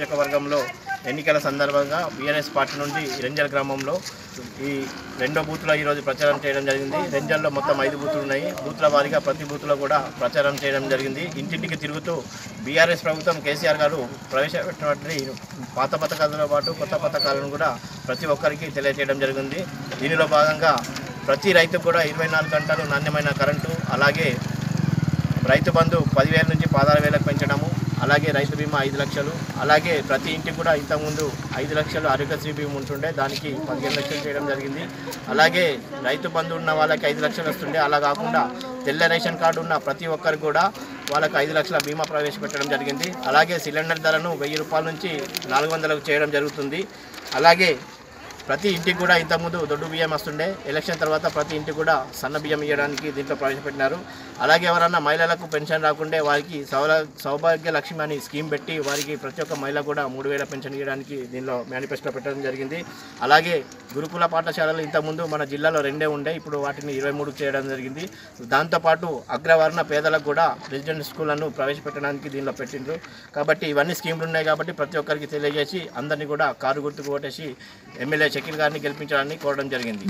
నియోజకవర్గంలో ఎన్నికల సందర్భంగా బీఆర్ఎస్ పార్టీ నుండి రెంజల్ గ్రామంలో ఈ రెండో బూత్లో ఈరోజు ప్రచారం చేయడం జరిగింది. రెంజల్లో మొత్తం ఐదు బూతులు ఉన్నాయి. బూత్ల వారీగా ప్రతి బూత్లో కూడా ప్రచారం చేయడం జరిగింది. ఇంటింటికి తిరుగుతూ బీఆర్ఎస్ ప్రభుత్వం కేసీఆర్ గారు ప్రవేశపెట్టినటువంటి పాత పథకాలతో పాటు కొత్త పథకాలను కూడా ప్రతి ఒక్కరికి తెలియజేయడం జరిగింది. దీనిలో భాగంగా ప్రతి రైతుకు కూడా ఇరవై నాలుగు గంటలు నాణ్యమైన కరెంటు అలాగే రైతు బంధు పదివేల నుంచి పదహారు వేలకు పెంచడము అలాగే రైతు బీమా ఐదు లక్షలు. అలాగే ప్రతి ఇంటికి కూడా ఇంతకుముందు ఐదు లక్షలు ఆరోగ్యశ్రీ బీమా ఉంటుండే. దానికి పదిహేను లక్షలు చేయడం జరిగింది. అలాగే రైతు బంధు ఉన్న వాళ్ళకి ఐదు లక్షలు వస్తుండే. అలా కాకుండా తెల్ల రేషన్ కార్డు ఉన్న ప్రతి ఒక్కరికి కూడా వాళ్ళకి ఐదు లక్షల బీమా ప్రవేశపెట్టడం జరిగింది. అలాగే సిలిండర్ ధరను వెయ్యి రూపాయల నుంచి నాలుగు వందలకు చేయడం జరుగుతుంది. అలాగే ప్రతి ఇంటికి కూడా ఇంతకుముందు దొడ్డు బియ్యం వస్తుండే. ఎలక్షన్ తర్వాత ప్రతి ఇంటికి కూడా సన్న బియ్యం ఇవ్వడానికి దీంట్లో ప్రవేశపెట్టినారు. అలాగే ఎవరన్నా మహిళలకు పెన్షన్ రాకుంటే వారికి సౌల సౌభాగ్య లక్ష్మి అని స్కీమ్ పెట్టి వారికి ప్రతి ఒక్క మహిళ కూడా మూడు వేల పెన్షన్ ఇవ్వడానికి దీనిలో మేనిఫెస్టో పెట్టడం జరిగింది. అలాగే గురుకుల పాఠశాలలు ఇంతకుముందు మన జిల్లాలో రెండే ఉండే ఇప్పుడు వాటిని ఇరవై మూడు చేయడం జరిగింది. దాంతోపాటు అగ్రవర్ణ పేదలకు కూడా రెసిడెంట్ స్కూళ్ళను ప్రవేశపెట్టడానికి దీనిలో పెట్టిండ్రు. కాబట్టి ఇవన్నీ స్కీమ్లు ఉన్నాయి కాబట్టి ప్రతి ఒక్కరికి తెలియజేసి అందరినీ కూడా కారు గుర్తుకు ఓటేసి ఎమ్మెల్యే షకీల్ గారిని గెలిపించడానికి కోరడం జరిగింది.